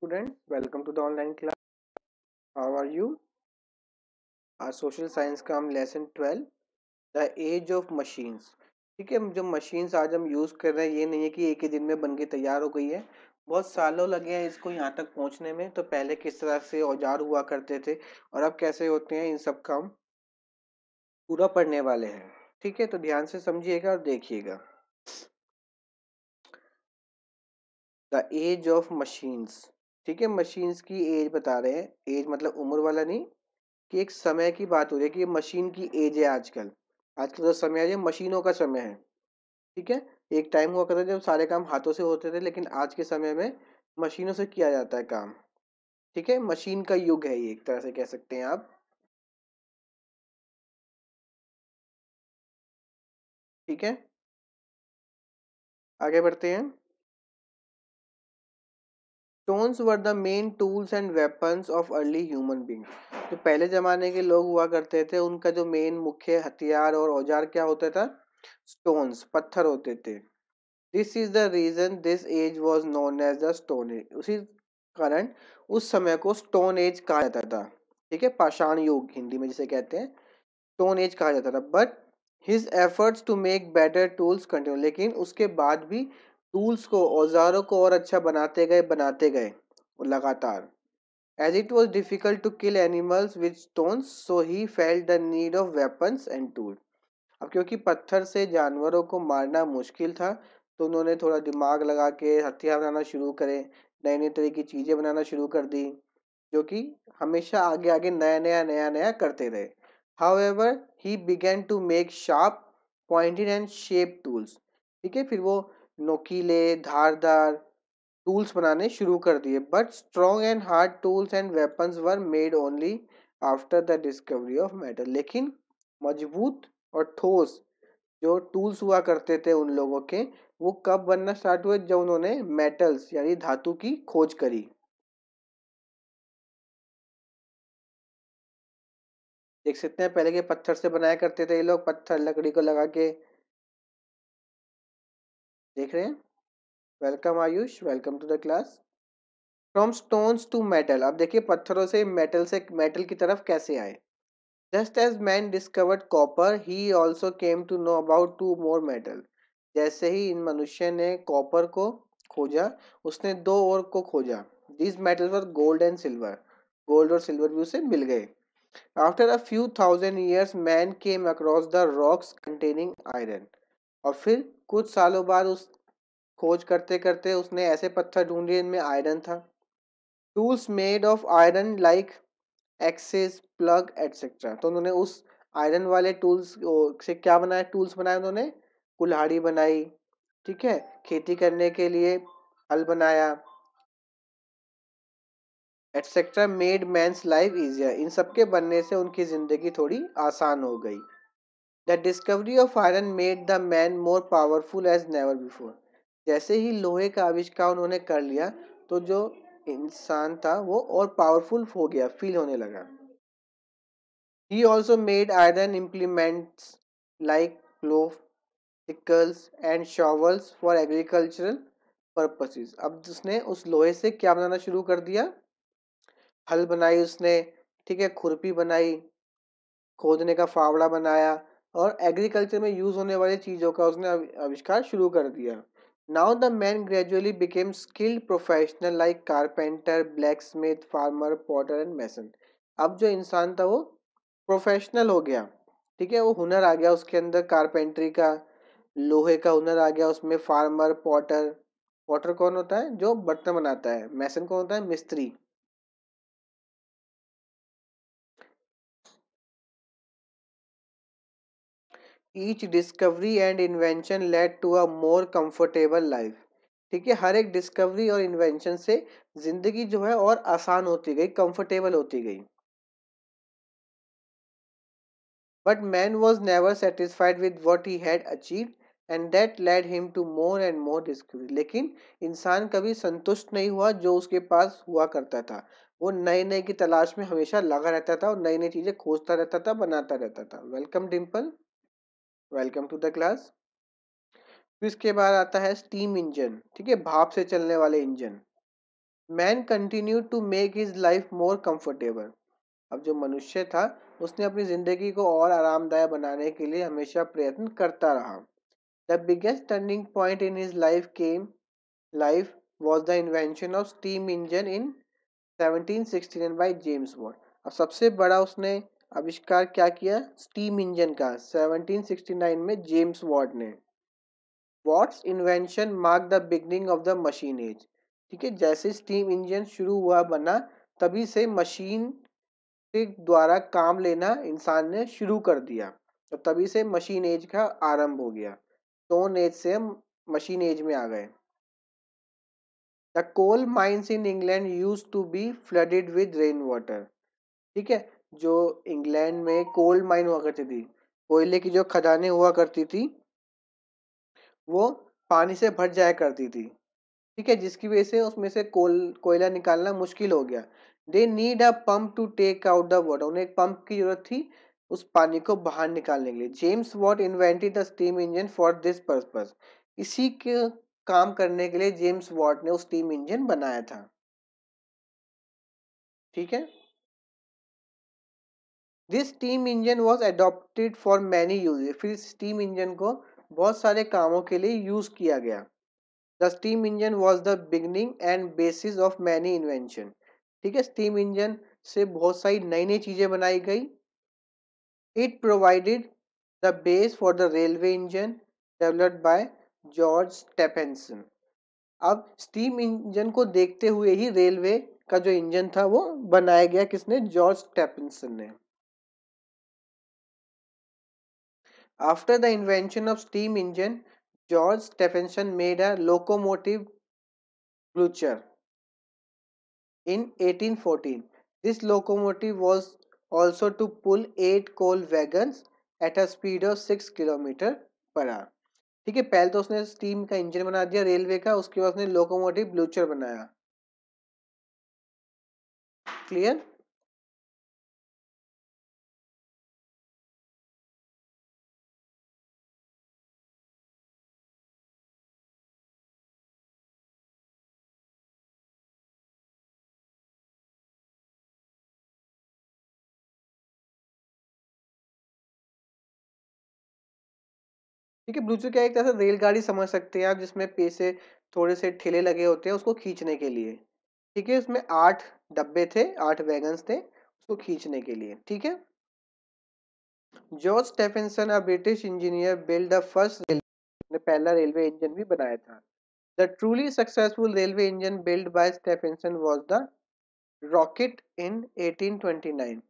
students, welcome to the online class. How are you? Our social science का हम lesson 12 the age of machines. ठीक है, जो machines आज हम यूज़ कर रहे हैं, ये नहीं है कि एक ही दिन में बन तैयार हो गई है। बहुत सालों लगे हैं इसको यहाँ तक पहुँचने में। तो पहले किस तरह से औज़ार हुआ करते थे और अब कैसे होते हैं, इन सब का हम पूरा पढ़ने वाले हैं। ठीक है तो ध्यान से समझिएगा और देखिएगा। द एज ऑफ़ मशीन्स ठीक है मशीन्स की एज बता रहे हैं। एज मतलब उम्र वाला नहीं, कि एक समय की बात हो रही है कि मशीन की एज है आजकल। आजकल जो समय है, मशीनों का समय है। ठीक है? एक टाइम हुआ करता जब सारे काम हाथों से होते थे, लेकिन आज के समय में मशीनों से किया जाता है काम। ठीक है? मशीन का युग है ये, एक तरह से कह सकते हैं आप। ठीक है? आगे बढ़ते हैं। Stones were the main tools and weapons of early human being जो पहले जमाने के लोग हुआ करते थे, उनका जो मेन मुख्य हथियार और औज़ार क्या होता था? स्टोन्स पत्थर होते थे। This is the reason this age was known as the stone age उसी कारण उस समय को स्टोन एज कहा जाता था। ठीक है? पाषाण युग, हिंदी में जिसे कहते हैं। स्टोन एज कहा जाता था। But his efforts to make better tools continue लेकिन उसके बाद भी टूल्स को, औजारों को और अच्छा बनाते गए बनाते गए, लगातार। As it was difficult to kill animals with stones so he felt the need of weapons and tool अब क्योंकि पत्थर से जानवरों को मारना मुश्किल था तो उन्होंने थोड़ा दिमाग लगा के हथियार बनाना शुरू करे नई नई तरह की चीज़ें बनाना शुरू कर दी, जो कि हमेशा आगे आगे नया नया नया नया करते रहे। However he began to make sharp pointed and shape tools ठीक है, फिर वो नोकीले, धारदार टूल्स बनाने शुरू कर दिए but strong and hard tools and weapons were made only after the discovery of metal लेकिन मज़बूत और ठोस जो टूल्स हुआ करते थे उन लोगों के, वो कब बनना स्टार्ट हुए? जब उन्होंने मेटल्स यानी धातु की खोज करी। देख सकते हैं, पहले के पत्थर से बनाया करते थे ये लोग, पत्थर, लकड़ी को लगा के देख रहे हैं? Welcome Ayush welcome to the class from stones to metal अब देखिए पत्थरों से मेटल से मेटल की तरफ़ कैसे आए? Just as man discovered copper he also came to know about two more metal जैसे ही इन मनुष्य ने कॉपर को खोजा, उसने दो और को खोजा। This metal were gold and silver gold और सिल्वर भी उसे मिल गए। After a few thousand years man came across the rocks containing iron और फिर कुछ सालों बाद उस खोज करते करते उसने ऐसे पत्थर ढूंढे जिनमें आयरन था। Tools made of iron like axes, plough, etcetera. तो उन्होंने उस आयरन वाले टूल्स से क्या बनाया? टूल्स बनाए उन्होंने। कुल्हाड़ी बनाई, ठीक है? खेती करने के लिए हल बनाया। Etcetera made man's life easier. इन सब के बनने से उनकी ज़िंदगी थोड़ी आसान हो गई। The discovery of iron made the man more powerful as never before जैसे ही लोहे का आविष्कार उन्होंने कर लिया तो जो इंसान था, वो और पावरफुल हो गया फील होने लगा। He also made iron implements like plough sickles and shovels for agricultural purposes अब उसने उस लोहे से क्या बनाना शुरू कर दिया? हल बनाई उसने, ठीक है, खुरपी बनाई, खोदने का फावड़ा बनाया और एग्रीकल्चर में यूज़ होने वाली चीज़ों का उसने आविष्कार शुरू कर दिया। Now the man gradually became skilled professional like carpenter blacksmith farmer potter and mason अब जो इंसान था वो प्रोफेशनल हो गया। ठीक है, वो हुनर आ गया उसके अंदर कारपेंट्री का, लोहे का हुनर आ गया उसमें फार्मर पॉटर पॉटर कौन होता है? जो बर्तन बनाता है। मैसन कौन होता है? मिस्त्री। Each discovery and invention led to a more comfortable life ठीक है, हर एक डिस्कवरी और इन्वेंशन से ज़िंदगी जो है और आसान होती गई कंफर्टेबल होती गई। But man was never satisfied with what he had achieve and that led him to more and more discovery लेकिन इंसान कभी संतुष्ट नहीं हुआ जो उसके पास हुआ करता था। वो नए नए की तलाश में हमेशा लगा रहता था और नई नई चीज़ें खोजता रहता था, बनाता रहता था। Welcome Dimple welcome to the class. फिर इसके बाद आता है स्टीम इंजन, ठीक है? भाप से चलने वाले engine. Man continue to make his life more comfortable. अब जो मनुष्य था, उसने अपनी ज़िंदगी को और आरामदायक बनाने के लिए हमेशा प्रयत्न करता रहा। The biggest turning point in his life came life was the invention of steam engine in 1769 by James Watt अब सबसे बड़ा उसने आविष्कार क्या किया? स्टीम इंजन का। 1769 में जेम्स वॉट ने। Watt's invention mark the beginning of the machine age. ठीक है, जैसे स्टीम इंजन शुरू हुआ बना, तभी से मशीन के द्वारा काम लेना इंसान ने शुरू कर दिया। तो तभी से मशीन एज का आरंभ हो गया। स्टोन एज से मशीन एज में आ गए। The coal mines in England use to be flooded with rain water. ठीक है जो इंग्लैंड में कोल माइन हुआ करती थी, कोयले की जो खदानें हुआ करती थी, वो पानी से भर जाया करती थी। ठीक है, जिसकी वजह से उसमें से कोल, कोयला निकालना मुश्किल हो गया। They need a pump to take out the water उन्हें एक पंप की ज़रूरत थी उस पानी को बाहर निकालने के लिए। James Watt invented the steam engine for this purpose इसी के काम करने के लिए जेम्स वॉट ने उस स्टीम इंजन बनाया था। ठीक है? This steam engine was adopted for many use फिर स्टीम इंजन को बहुत सारे कामों के लिए यूज़ किया गया। The steam engine was the beginning and basis of many invention ठीक है? स्टीम इंजन से बहुत सारी नई नई चीज़ें बनाई गई। It provided the base for the railway engine developed by George Stephenson अब स्टीम इंजन को देखते हुए ही रेलवे का जो इंजन था वो बनाया गया किसने? जॉर्ज स्टेफेंसन ने। After the invention of steam engine George Stephenson made a locomotive Blucher in 1814. This locomotive was also to pull eight coal wagons at a speed of 6 km per hour. ठीक है, पहले तो उसने steam का engine बना दिया railway का, उसके बाद उसने लोकोमोटिव ब्लूचर बनाया क्लियर ठीक है ब्लूचर क्या एक तरह से रेलगाड़ी समझ सकते हैं आप, जिसमें पैसे थोड़े से ठेले लगे होते हैं उसको खींचने के लिए। ठीक है, उसमें आठ डब्बे थे, आठ वैगन्स थे उसको खींचने के लिए। ठीक है? George Stephenson, a British engineer, build the first ने पहला रेलवे इंजन भी बनाया था। The truly successful railway engine build by Stephenson was the rocket in 1829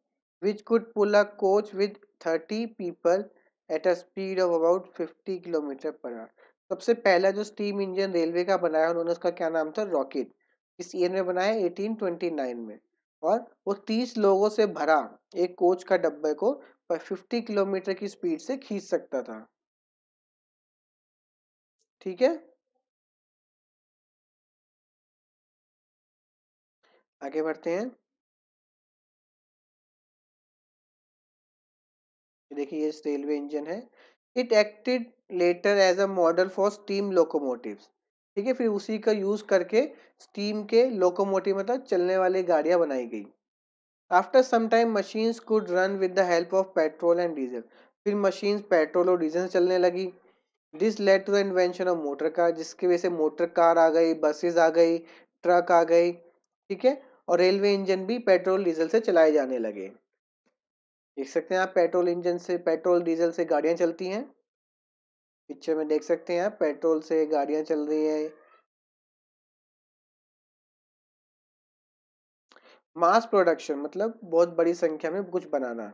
which could pull a coach with 30 people at a speed of about 50 kilometre per hour सबसे पहला जो steam engine railway का बनाया उन्होंने उसका क्या नाम था? रॉकेट इस ईयर में बनाया 1829 में। और वो 30 लोगों से भरा एक कोच का डब्बे को 50 किलोमीटर की स्पीड से खींच सकता था। ठीक है? आगे बढ़ते हैं। देखिए, ये रेलवे इंजन है। It acted later as a model for steam locomotives. ठीक है, फिर उसी का यूज़ करके स्टीम के लोकोमोटिव मतलब चलने वाली गाड़ियाँ बनाई गई। After some time machines could run with the help of petrol and diesel. फिर मशीन्स पेट्रोल और डीजल चलने लगी। This led to the invention of motor car, जिसकी वजह से मोटर कार आ गई, बसेस आ गई, ट्रक आ गई। ठीक है, और रेलवे इंजन भी पेट्रोल, डीजल से चलाए जाने लगे। देख सकते हैं आप, पेट्रोल इंजन से, पेट्रोल डीजल से गाड़ियाँ चलती हैं। पिक्चर में देख सकते हैं आप, पेट्रोल से गाड़ियाँ चल रही है। मास प्रोडक्शन मतलब बहुत बड़ी संख्या में कुछ बनाना।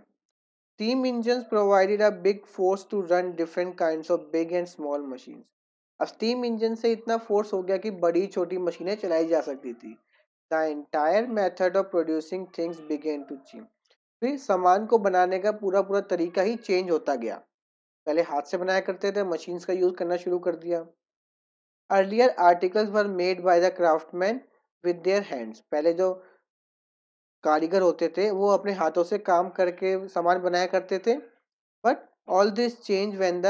Steam engine provided a big force to run different kind of big and small machine अब स्टीम इंजन से इतना फोर्स हो गया कि बड़ी छोटी मशीनें चलाई जा सकती थी। The entire method of producing things began to change फिर सामान को बनाने का पूरा पूरा तरीका ही चेंज होता गया। पहले हाथ से बनाया करते थे, मशीन्स का यूज़ करना शुरू कर दिया। Earlier articles were made by the craftsman with their hands. पहले जो कारीगर होते थे, वो अपने हाथों से काम करके सामान बनाया करते थे। But all this change when the,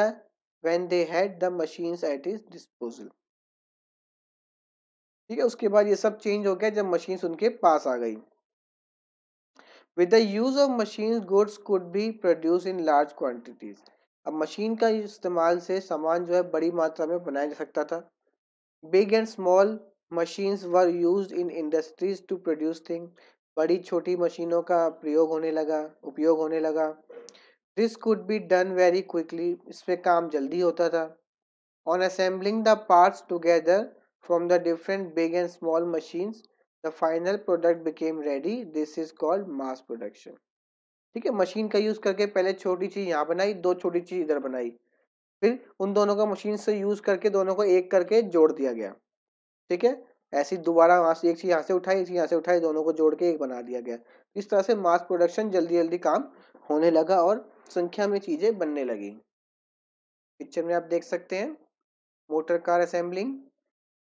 when they had the machines at its disposal. ठीक है, उसके बाद ये सब चेंज हो गया जब मशीन्स उनके पास आ गई। With the use of machine goods could be produce in large quantities अब मशीन का इस्तेमाल से सामान जो है बड़ी मात्रा में बनाया जा सकता था। Big and small machines were use in industries to produce thing बड़ी, छोटी मशीनों का प्रयोग होने लगा, उपयोग होने लगा। This could be done very quickly इस पे काम जल्दी होता था। On assembling the parts together from the different big and small machines the final product became ready this is called mass production ठीक है मशीन का यूज़ करके पहले छोटी चीज़ यहाँ बनाई, दो छोटी चीज़ इधर बनाई। फिर उन दोनों का मशीन से यूज़ करके दोनों को एक करके जोड़ दिया गया। ठीक है, ऐसी दोबारा वहाँ से एक चीज़ यहाँ से उठाई, एक चीज़ यहाँ से उठाई, दोनों को जोड़ के एक बना दिया गया। इस तरह से मास प्रोडक्शन जल्दी जल्दी काम होने लगा और संख्या में चीज़ें बनने लगी। पिक्चर में आप देख सकते हैं मोटर कार असेंबलिंग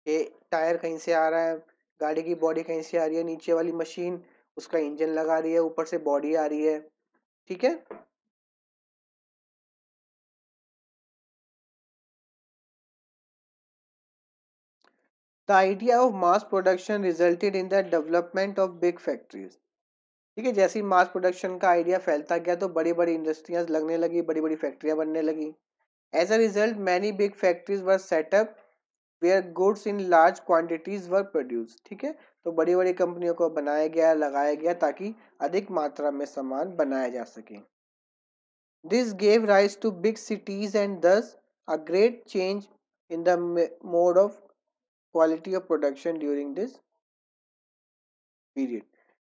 ये टायर कहीं से आ रहा है गाड़ी की बॉडी कहीं से आ रही है, नीचे वाली मशीन, उसका इंजन लगा रही है, ऊपर से बॉडी आ रही है, ठीक है The idea of mass production resulted in the development of big factories. ठीक है, जैसे ही मास प्रोडक्शन का आइडिया फैलता गया तो बड़ी बड़ी इंडस्ट्रियाँ लगने लगी बड़ी बड़ी फैक्ट्रियाँ बनने लगी as a result many big factories were set up where goods in large quantities were produce ठीक है? तो बड़ी बड़ी कंपनियों को बनाया गया, लगाया गया ताकि अधिक मात्रा में सामान बनाया जा सके। This gave rise to big cities and thus a great change in the mode of quality of production during this period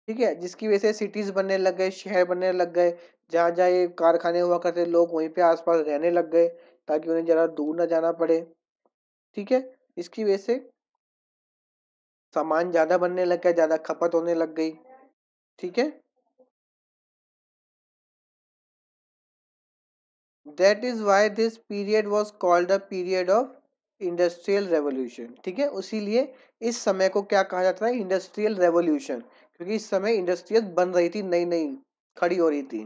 ठीक है? जिसकी वजह से सिटीज़ बनने लग गए, शहर बनने लग गए, जहाँ जहाँ ये कारखाने हुआ करते, लोग वहीं पे आसपास रहने लग गए, ताकि उन्हें ज़्यादा दूर ना जाना पड़े। ठीक है? इसकी वजह से सामान ज़्यादा बनने लग गया, ज़्यादा खपत होने लग गई, ठीक है? That is why this period was called the period of industrial revolution ठीक है? उसीलिए इस समय को क्या कहा जाता है इंडस्ट्रियल रेवोल्यूशन क्योंकि इस समय इंडस्ट्रियल बन रही थी नई नई खड़ी हो रही थी।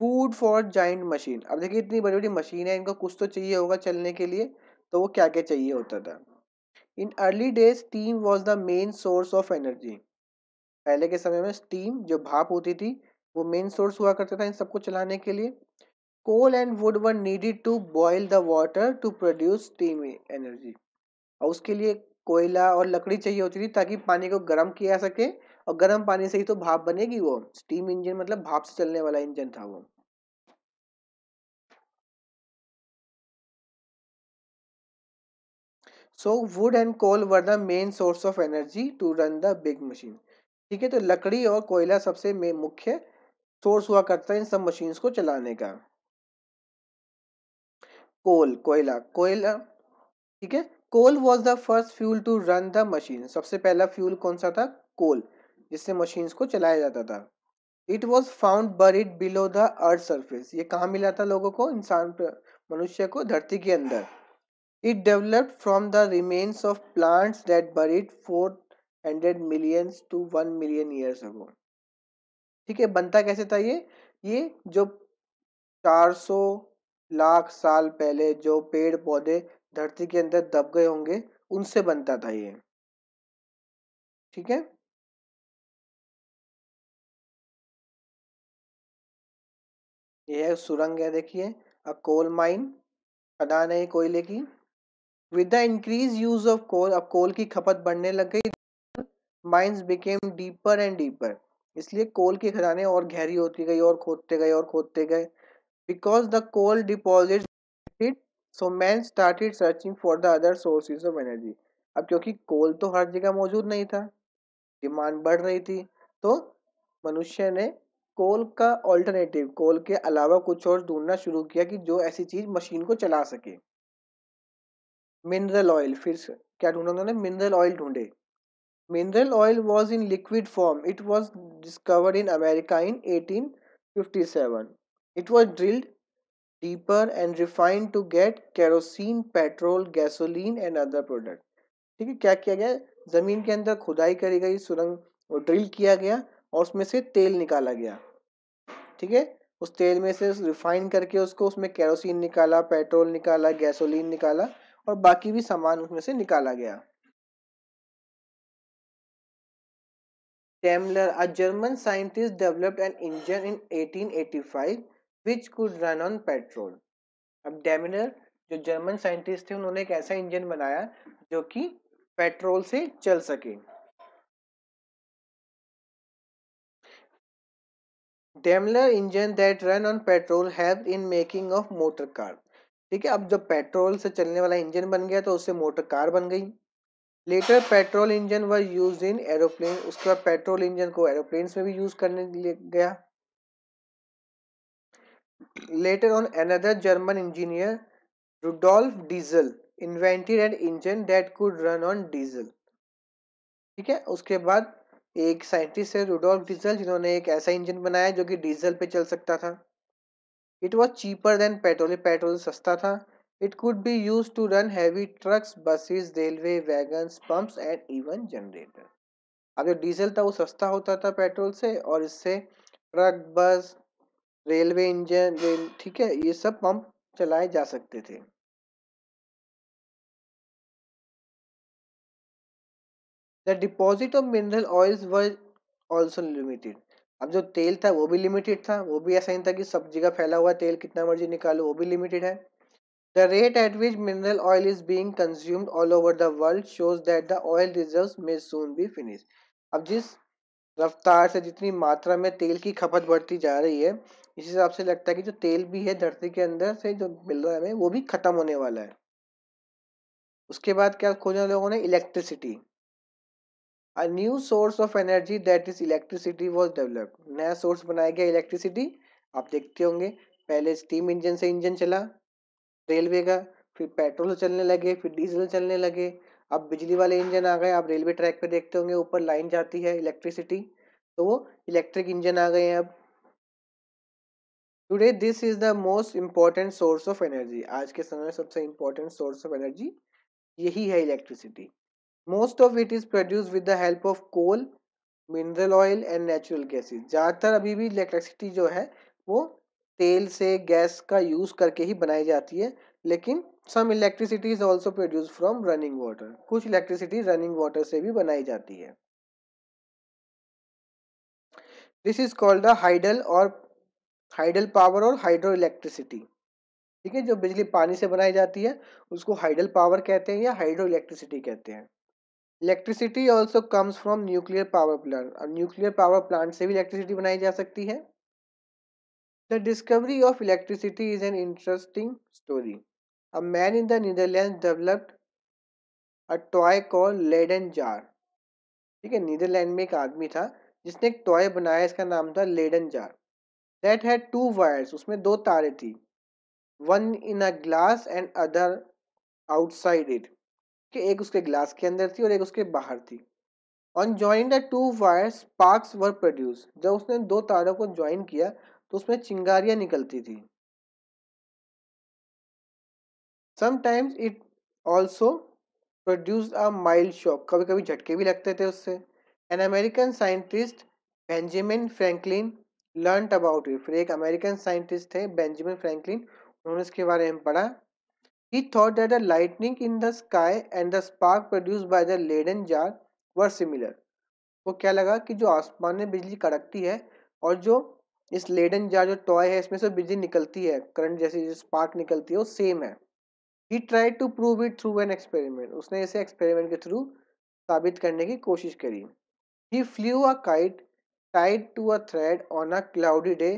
फ़ूड फॉर जाइंट मशीन अब देखिए इतनी बड़ी बड़ी मशीन है, इनको कुछ तो चाहिए होगा चलने के लिए। तो वो क्या क्या चाहिए होता था। In early days steam was the main source of energy पहले के समय में स्टीम जो भाप होती थी, वो मेन सोर्स हुआ करता था इन सबको चलाने के लिए। Coal and wood were needed to boil the water to produce steam energy और उसके लिए कोयला और लकड़ी चाहिए होती थी ताकि पानी को गर्म किया सके और गर्म पानी से ही तो भाप बनेगी वो। स्टीम इंजन मतलब भाप से चलने वाला इंजन था वो। So wood and coal were the main source of energy to run the big machine ठीक है तो लकड़ी और कोयला सबसे मुख्य सोर्स हुआ करता है इन सब मशीन्स को चलाने का। कोल, कोयला कोयला, ठीक है? Coal was the first fuel to run the machine सबसे पहला फ्यूल कौन सा था? कोल, जिससे मशीन्स को चलाया जाता था। It was found buried below the earth surface ये कहाँ मिला था लोगों को? इंसान, मनुष्य को, धरती के अंदर। Developed from the remains of plants that buried four hundred millions to one million years ago ठीक है, बनता कैसे था ये? ये जो 400 लाख साल पहले जो पेड़ पौधे धरती के अंदर दब गए होंगे, उनसे बनता था ये। ठीक है? ये है सुरंग, है देखिए। अ, कोल माइन खदान है कोयले की। With the increase use of coal अब कोल की खपत बढ़ने लग गई mines became deeper and deeper इसलिए कोल की खदानें और गहरी होती गई, और खोदते गए, और खोदते गए। Because the coal deposit so man started searching for the other sources of energy अब क्योंकि कोल तो हर जगह मौजूद नहीं था डिमांड बढ़ रही थी तो मनुष्य ने कोल का ऑल्टरनेटिव कोल के अलावा कुछ और ढूंढना शुरू किया कि जो ऐसी चीज़ मशीन को चला सके। मिनरल ऑयल फिर क्या ढूंढा उन्होंने? मिनरल ऑयल ढूंढे। Mineral oil was in liquid form it was discovered in America in 1857 it was drilled deeper and refined to get kerosene, petrol, gasoline and other product. ठीक है क्या किया गया? ज़मीन के अंदर खुदाई करी गई सुरंग ड्रिल किया गया और उसमें से तेल निकाला गया। ठीक है उस तेल में से रिफाइन करके उसको उसमें केरोसिन निकाला पेट्रोल निकाला गैसोलीन निकाला। और बाकी भी सामान उसमें से निकाला गया। Daimler a German scientist developed an engine in 1885 which could run on petrol अब डेमलर जो जर्मन साइंटिस्ट थे, उन्होंने एक ऐसा इंजन बनाया, जो कि पेट्रोल से चल सके। Daimler engine that run on petrol have in making of motor car ठीक है अब जब पेट्रोल से चलने वाला इंजन बन गया तो उससे मोटर कार बन गई। Later petrol engine were use in aeroplane, उसके बाद पेट्रोल इंजन को एरोप्लेन में भी यूज़ करने गया। Later on another German engineer Rudolf Diesel invented an engine that could run on diesel. ठीक है, उसके बाद एक साइंटिस्ट है रुडोल्फ डीजल, जिन्होंने एक ऐसा इंजन बनाया जो कि डीजल पे चल सकता था। It was cheaper than petrol petrol सस्ता था. It could be used to run heavy trucks, buses, railway, wagons, pumps and even generator. अब जो डीजल था वो सस्ता होता था पेट्रोल से और इससे truck bus railway engine rail ठीक है ये सब पंप चलाए जा सकते थे। The deposit of mineral oils were also limited अब जो तेल था वो भी लिमिटेड था, वो भी ऐसा नहीं था कि सब जगह फैला हुआ तेल कितना मर्ज़ी निकालो, वो भी लिमिटेड है। The rate at which mineral oil is being consumed all over the world shows that the oil reserves may soon be finished. अब जिस रफ्तार से जितनी मात्रा में तेल की खपत बढ़ती जा रही है, इस हिसाब से लगता है कि जो तेल भी है धरती के अंदर से जो मिल रहा है वो भी खत्म होने वाला है। उसके बाद क्या खोजा लोगों ने? Electricity a new source of energy that is electricity was develop नया सोर्स बनाया गया इलेक्ट्रिसिटी आप देखते होंगे, पहले स्टीम इंजन से इंजन चला रेलवे का, फिर पेट्रोल चलने लगे, फिर डीजल चलने लगे। अब बिजली वाले इंजन आ गए, आप रेलवे ट्रैक पे देखते होंगे, ऊपर लाइन जाती है इलेक्ट्रिसिटी तो वो इलेक्ट्रिक इंजन आ गए हैं अब। Today this is the most important source of energy आज के समय सबसे इम्पोर्टेंट सोर्स ऑफ़ एनर्जी यही है electricity most of it is produce with the help of coal mineral oil and natural gases ज़्यादातर अभी भी इलेक्ट्रिसिटी जो है, वो तेल से गैस का यूज़ करके ही बनाई जाती है, लेकिन some electricity is also produce from running water कुछ इलेक्ट्रिसिटी रनिंग वाटर से भी बनाई जाती है। This is called hydel or hydel power or hydro electricity ठीक है, जो बिजली पानी से बनाई जाती है, उसको हाइडल पावर कहते हैं या हाइड्रो इलेक्ट्रिसिटी कहते हैं। Electricity also comes from nuclear power plant और न्यूक्लियर पावर प्लांट से भी इलेक्ट्रिसिटी बनाई जा सकती है The discovery of electricity is an interesting story. A man in the Netherlands developed a toy called Leyden jar. ठीक है नीदरलैंड में एक आदमी था, जिसने एक टॉय बनाया, इसका नाम था Leyden jar that had two wires उसमें दो तारे थी one in a glass and other outside it कि एक उसके ग्लास के अंदर थी और एक उसके बाहर थी। On join the two wires sparks were produce जब उसने दो तारों को ज्वाइन किया तो उसमें चिंगारियाँ निकलती थी। Sometimes it also produce a mild shock कभी कभी झटके भी लगते थे उससे। An American scientist Benjamin Franklin learn about it फिर एक अमेरिकन साइंटिस्ट थे बेंजामिन फ्रैंकलिन उन्होंने इसके बारे में पढ़ा। He thought that the lightning in the sky and the spark produced by the leaden jar were similar. वो क्या लगा कि जो आसमान में बिजली कड़कती है और जो इस लेडन जार जो टॉय है, इसमें से बिजली निकलती है करंट जैसी जो स्पार्क निकलती है, वो सेम है। He tried to prove it through an experiment उसने इसे एक्सपेरिमेंट के थ्रू साबित करने की कोशिश करी। He flew a kite tied to a thread on a cloudy day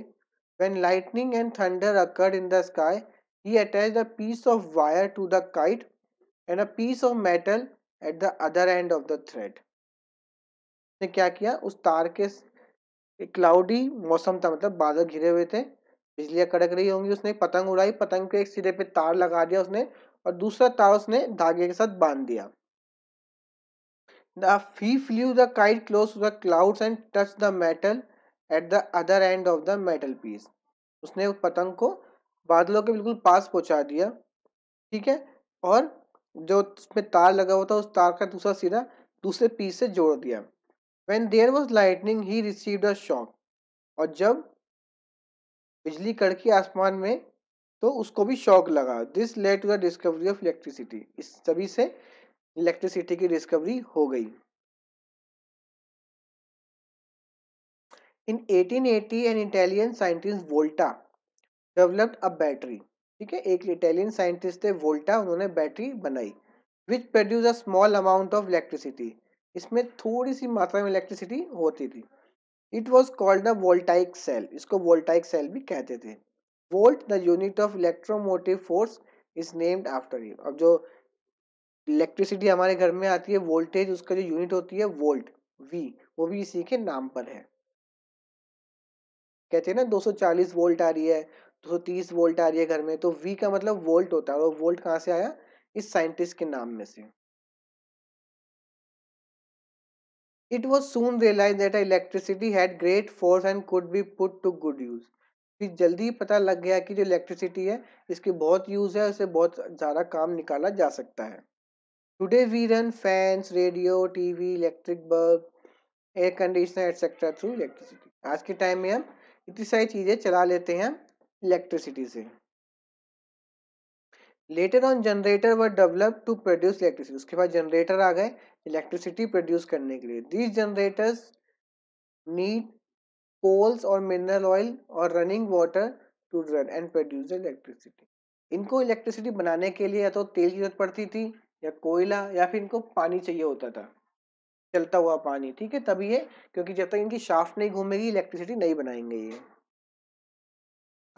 when lightning and thunder occurred in the sky he attached a piece of wire to the kite and a piece of metal at the other end of the thread ने क्या किया उस तार के cloudy मौसम था मतलब बादल घिरे हुए थे बिजलियाँ कड़क रही होंगी उसने एक पतंग उड़ाई पतंग के एक सिरे पे तार लगा दिया उसने और दूसरा तार उसने धागे के साथ बाँध दिया The he flew the kite close to the clouds and touched the metal at the other end of the metal piece. उसने उस पतंग को बादलों के बिल्कुल पास पहुँचा दिया, ठीक है? और जो उसमें तार लगा हुआ था, उस तार का दूसरा सिरा दूसरे पीस से जोड़ दिया। When there was lightning he received a shock. और जब बिजली कड़की आसमान में तो उसको भी शॉक लगा। This led to the discovery of electricity इस सभी से इलेक्ट्रिसिटी की डिस्कवरी हो गई। In 1880 an Italian scientist Volta developed a battery ठीक है? एक इटालियन साइंटिस्ट थे वोल्टा उन्होंने बैटरी बनाई which produce a small amount of electricity इसमें थोड़ी सी मात्रा में इलेक्ट्रिसिटी होती थी। It was called the voltaic cell इसको वोल्टाइक सेल भी कहते थे। Volt the unit of electromotive force is named after you अब जो इलेक्ट्रिसिटी हमारे घर में आती है वोल्टेज उसका जो यूनिट होती है वोल्ट वी वो भी इसी के नाम पर है। कहते हैं ना 240 वोल्ट आ रही है 230 वोल्ट आ रही है घर में तो वी का मतलब वोल्ट होता है, और वोल्ट कहाँ से आया? इस साइंटिस्ट के नाम में से। It was soon realized that electricity had great force and could be put to good use. फिर जल्दी पता लग गया कि जो इलेक्ट्रिसिटी है, इसकी बहुत यूज़ है उसे बहुत ज़्यादा काम निकाला जा सकता है। Today we run fans radio TV electric bulb air conditioner etcetera through electricity आज के टाइम में हम इतनी सारी चीज़ें चला लेते हैं। इलेक्ट्रिसिटी से। Later on generator were develop to produce electricity उसके बाद जनरेटर आ गए इलेक्ट्रिसिटी प्रोड्यूस करने के लिए। दीज जनरेटर्स नीड कोल्स और मिनरल ऑयल और running water to run and produce electricity इनको इलेक्ट्रिसिटी बनाने के लिए या तो तेल की ज़रूरत पड़ती थी या कोयला या फिर इनको पानी चाहिए होता था। चलता हुआ पानी, ठीक है? तभी है क्योंकि जब तक इनकी शाफ्ट नहीं घूमेगी इलेक्ट्रिसिटी नहीं बनाएँगे ये।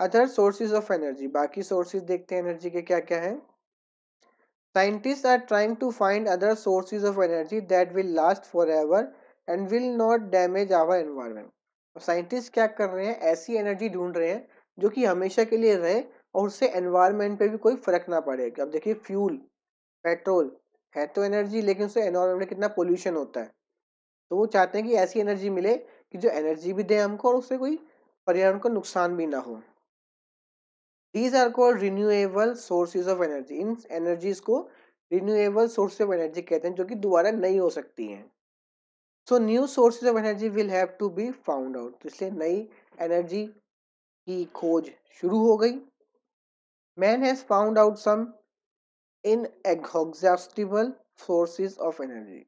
Other sources of energy. बाकी सोर्सेज देखते हैं एनर्जी के क्या क्या हैं। Scientist are trying to find other sources of energy that will last for ever and will not damage our environment scientist क्या कर रहे हैं? ऐसी एनर्जी ढूंढ रहे हैं जो कि हमेशा के लिए रहे और उससे एनवायरमेंट पे भी कोई फ़र्क ना पड़े। अब देखिए फ्यूल, पेट्रोल है तो एनर्जी लेकिन उससे एनवायरमेंट में कितना पोल्यूशन होता है। तो वो चाहते हैं कि ऐसी एनर्जी मिले कि जो एनर्जी भी दे हमको और उससे कोई पर्यावरण को नुकसान भी ना हो। These are called renewable sources of energy in energies को रिन्यूएबल सोर्स ऑफ़ एनर्जी कहते हैं, जो कि दोबारा नहीं हो सकती हैं। So new sources of energy will have to be found out तो इसलिए नई एनर्जी की खोज शुरू हो गई। Man has found out some inexhaustible sources of energy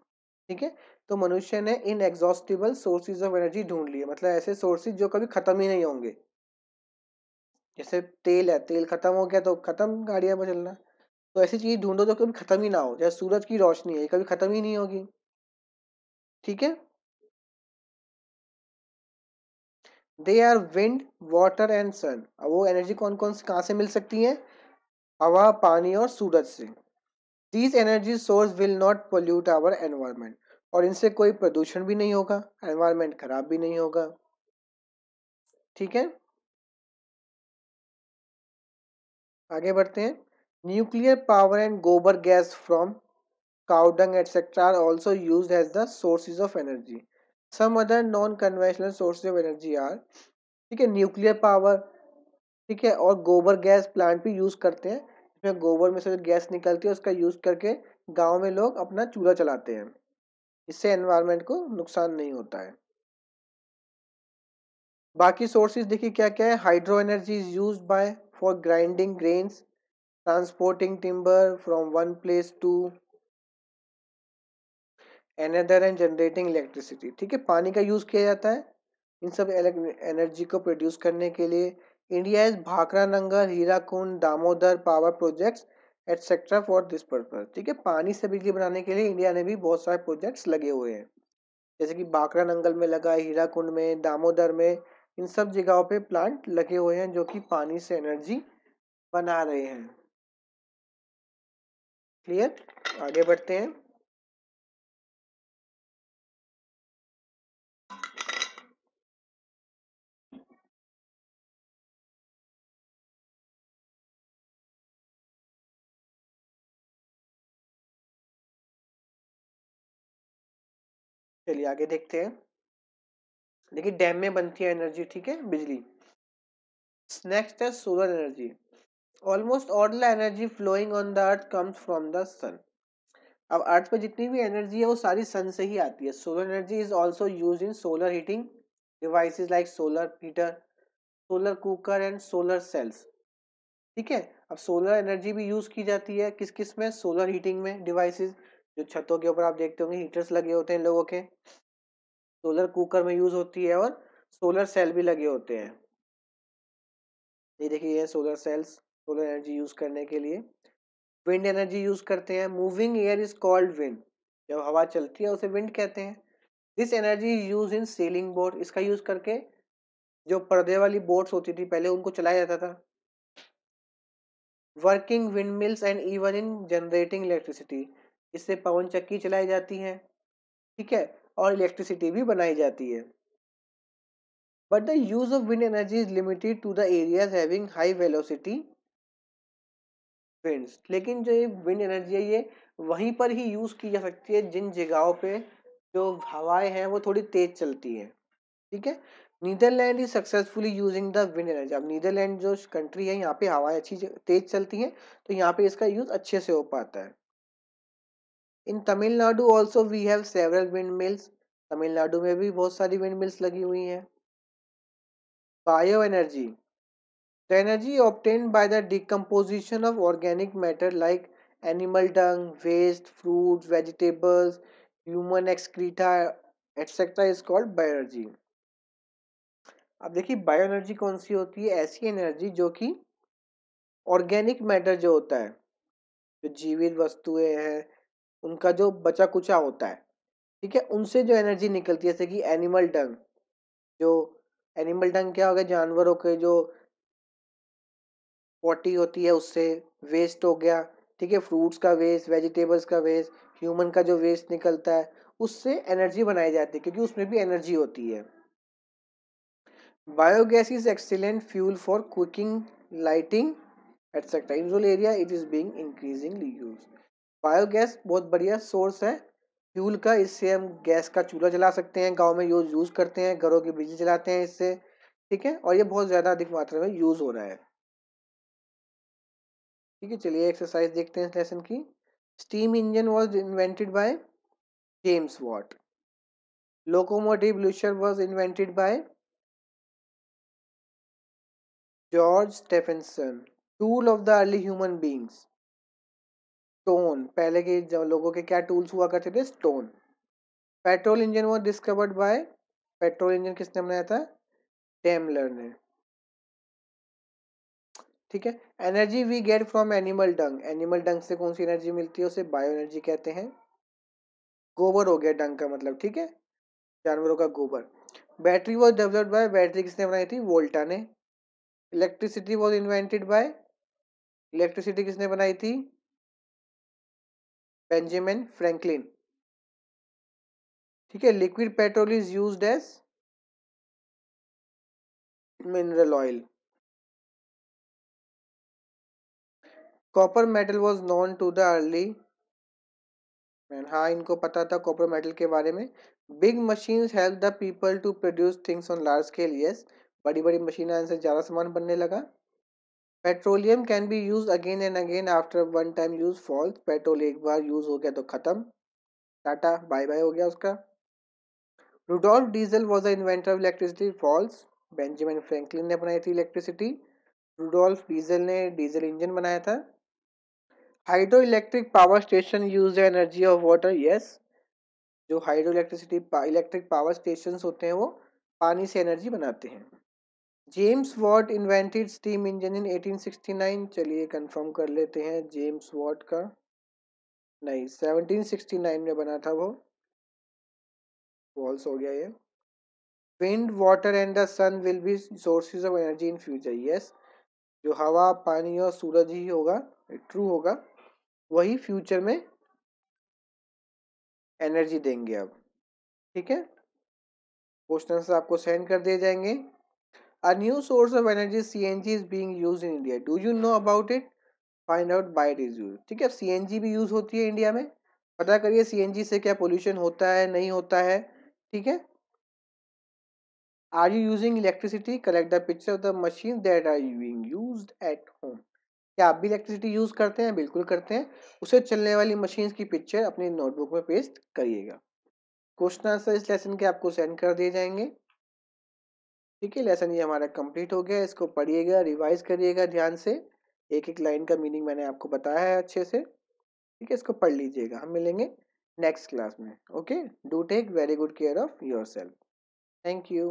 ठीक है? तो मनुष्य ने inexhaustible sources of energy ढूंढ लिए। मतलब ऐसे सोर्सेज जो कभी खत्म ही नहीं होंगे। जैसे तेल है, तेल खत्म हो गया तो खत्म गाड़ियाँ पर चलना। तो ऐसी चीज़ ढूंढो जो कभी खत्म ही ना हो, जैसे सूरज की रोशनी है, कभी खत्म ही नहीं होगी। ठीक है? They are wind water and sun अब वो एनर्जी कौन कौन से, कहाँ से मिल सकती है? हवा, पानी और सूरज से। These energy source will not pollute our environment और इनसे कोई प्रदूषण भी नहीं होगा एनवायरमेंट खराब भी नहीं होगा। ठीक है? आगे बढ़ते हैं। Nuclear power and gobar gas from cow dung etcetera are also use as the sources of energy some other non conventional sources of energy are ठीक है न्यूक्लियर पावर ठीक है, और गोबर गैस प्लांट भी यूज़ करते हैं। इसमें गोबर में से गैस निकलती है, उसका यूज़ करके गाँव में लोग अपना चूल्हा चलाते हैं। इससे एनवायरनमेंट को नुकसान नहीं होता है। बाकी सोर्सेज देखिए क्या क्या है। Hydro energy is use by for grinding grains transporting timber from one place to another and generating electricity ठीक है, पानी का यूज़ किया जाता है इन सब एनर्जी को प्रोड्यूस करने के लिए। India is Bhakra Nangal Hirakud Damodar power projects etcetera for this purpose ठीक है, पानी से बिजली बनाने के लिए इंडिया ने भी बहुत सारे प्रोजेक्ट्स लगे हुए हैं। जैसे कि बाकरा नंगल में लगा हीराकुंड में दामोदर में इन सब जगहों पे प्लांट लगे हुए हैं जो कि पानी से एनर्जी बना रहे हैं। क्लियर आगे बढ़ते हैं। चलिए आगे देखते हैं। देखिए, डैम में बनती है एनर्जी, ठीक है, बिजली। नेक्स्ट है solar energy almost all energy flowing on the earth comes from the sun अब अर्थ पे जितनी भी एनर्जी है, वो सारी सन से ही आती है। Solar energy is also use in solar heating devices like solar heater solar cooker and solar cells ठीक है? अब सोलर एनर्जी भी यूज़ की जाती है किस किसमें? सोलर हीटिंग में डिवाइसेस जो छतों के ऊपर आप देखते होंगे हीटर्स लगे होते हैं लोगों के। सोलर कुकर में यूज़ होती है और सोलर सेल भी लगे होते हैं। ये देखिए solar cells, solar energy use करने के लिए। विंड एनर्जी यूज़ करते हैं। Moving air is called wind. जब हवा चलती है, उसे विंड कहते हैं। This energy use in sailing boat. इसका यूज़ करके जो पर्दे वाली बोट्स होती थी, पहले उनको चलाया जाता था। Working wind mills and even in generating electricity. इससे पवन चक्की चलाई जाती है। ठीक है? और इलेक्ट्रिसिटी भी बनाई जाती है। But the use of wind energy is limited to the areas having high velocity winds लेकिन जो ये विंड एनर्जी है, ये वहीं पर ही यूज़ की जा सकती है, जिन जगहों पे जो हवाएँ हैं, वो थोड़ी तेज चलती है। ठीक है? Netherland is successfully using the wind energy अब नीदरलैंड जो कंट्री है, यहाँ पे हवाएँ अच्छी तेज चलती हैं तो यहाँ पे इसका यूज़ अच्छे से हो पाता है। In Tamil Nadu also we have several wind mills Tamil Nadu में भी बहुत सारी विंड मिल्स लगी हुई हैं। Bio energy the energy obtain by the decomposition of organic matter like animal dung waste fruit vegetables human excreta etcetera is called bio energy अब देखिए bio energy कौन सी होती है? ऐसी एनर्जी जो कि ऑर्गेनिक मैटर जो होता है। जो जीवित वस्तुएँ हैं उनका जो बचा कुचा होता है, ठीक है? उनसे जो एनर्जी निकलती है, जैसे कि एनिमल डंग जो एनिमल डंग क्या हो गया, जानवरों के जो पॉटी होती है, उससे वेस्ट हो गया, ठीक है? फ्रूट्स का वेस्ट वेजिटेबल्स का वेस्ट ह्यूमन का जो वेस्ट निकलता है, उससे एनर्जी बनाई जाती है, क्योंकि उसमें भी एनर्जी होती है। Biogas is excellent fuel for cooking lighting etcetera in rural area it is being increasingly used biogas बहुत बढ़िया सोर्स है। फ्यूल का, इससे हम गैस का चूल्हा जला सकते हैं, गाँव में यूज़ यूज़ करते हैं, घरों की बिजली जलाते हैं इससे, ठीक है? और ये बहुत ज़्यादा अधिक मात्रा में यूज़ हो रहा है। ठीक है, चलिए एक्सरसाइज देखते हैं इस लेसन की। Steam engine was invented by James Watt locomotive लूशर was invented by George Stephenson tool of the early human beings stone पहले के जब लोगों के क्या टूल्स हुआ करते थे? स्टोन पेट्रोल इंजन वो डिस्कवर्ड बाय पेट्रोल इंजन किसने बनाया था? टेमलर ने। ठीक है? Energy we get from animal dung animal dung से कौन सी एनर्जी मिलती है? उसे बायो एनर्जी कहते हैं। गोबर हो गया डंग का मतलब ठीक है? जानवरों का गोबर। Battery was developed by battery किसने बनाई थी? वोल्टा ने। Electricity was invented by electricity किसने बनाई थी? बेंजामिन फ्रैंकलिन ठीक है liquid petrol is used as mineral oil copper metal was known to the early man हाँ इनको पता था कॉपर मेटल के बारे में। Big machine help the people to produce things on large scale yes बड़ी बड़ी मशीन से ज़्यादा सामान बनने लगा। Petroleum can be use again and again after one time use false. Petrol एक बार यूज़ हो गया तो खत्म। टाटा बाय बाय हो गया उसका। Rudolf Diesel was the inventor of electricity false. Benjamin Franklin ने बनाई थी इलेक्ट्रिसिटी रुडोल्फ डीजल ने डीजल इंजन बनाया था। Hydro electric power station use energy of water yes जो hydro electricity electric power station होते हैं वो पानी से एनर्जी बनाते हैं। James Watt invented steam engine in 1869 चलिए कंफर्म कर लेते हैं जेम्स वॉट का। नहीं 1769 में बना था वो। फॉल्स हो गया ये। Wind water and the sun will be sources of energy in future yes जो हवा, पानी और सूरज ही होगा ट्रू होगा, वही फ्यूचर में एनर्जी देंगे अब। ठीक है? क्वेश्चन आपको सेंड कर दिए जाएँगे। A new source of energy CNG is being used in India. Do you know about it? Find out why it is used. ठीक है CNG भी यूज़ होती है इंडिया में। पता करिए CNG से क्या पोल्यूशन होता है, नहीं होता है। ठीक है? Are you using electricity collect the picture of the machine that are using used at home क्या आप भी इलेक्ट्रिसिटी यूज़ करते हैं? बिल्कुल करते हैं। उसे चलने वाली मशीन की पिक्चर अपनी नोटबुक में पेस्ट करिएगा। क्वेश्चन आंसर इस लेसन के आपको सेंड कर दिए जाएँगे। ठीक है लेसन ये हमारा कंप्लीट हो गया इसको पढ़िएगा रिवाइज करिएगा ध्यान से। एक एक लाइन का मीनिंग मैंने आपको बताया है अच्छे से। ठीक है, इसको पढ़ लीजिएगा, हम मिलेंगे नेक्स्ट क्लास में okay do take very good care of yourself thank you